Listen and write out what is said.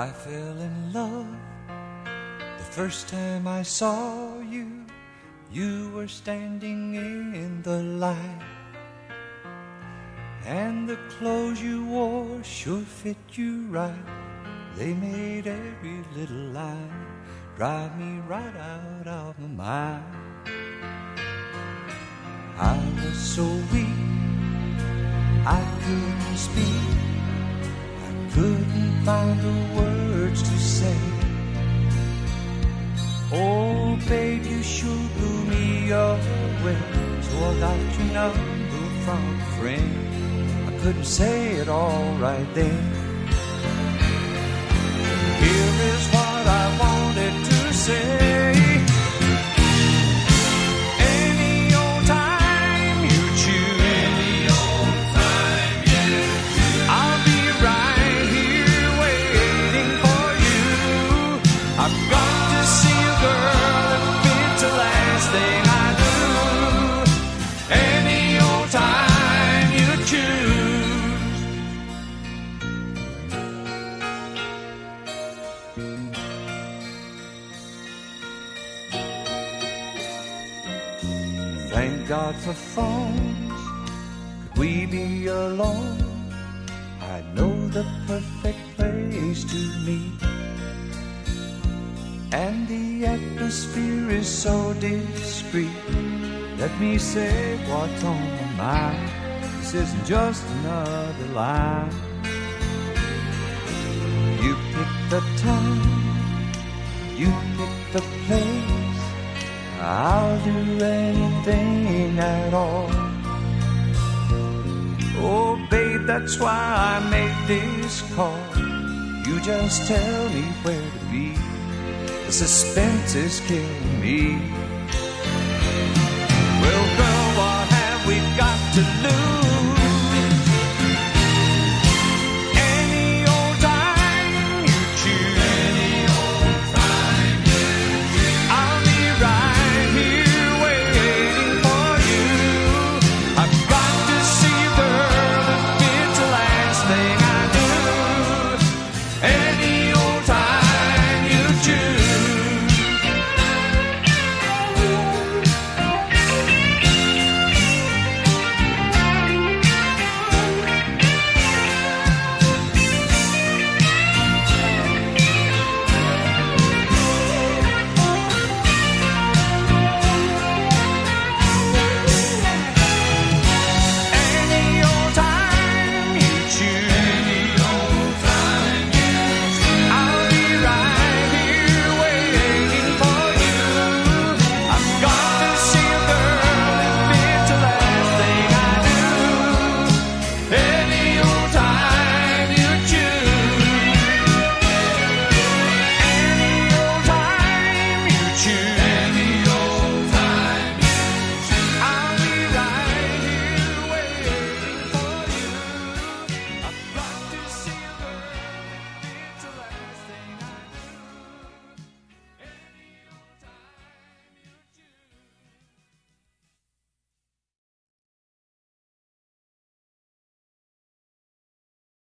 I fell in love the first time I saw you. You were standing in the light, and the clothes you wore sure fit you right. They made every little line drive me right out of my mind. I was so weak, I couldn't speak. I couldn't find words to say. Oh, babe, you should blew me away. So I got your number from a friend. I couldn't say it all right then. Here is what Thank God for phones. Could we be alone? I know the perfect place to meet. And the atmosphere is so discreet. Let me say what's on my mind. This isn't just another line. You pick the time, you pick the place. I'll do anything at all. Oh, babe, that's why I made this call. You just tell me where to be. The suspense is killing me. Well,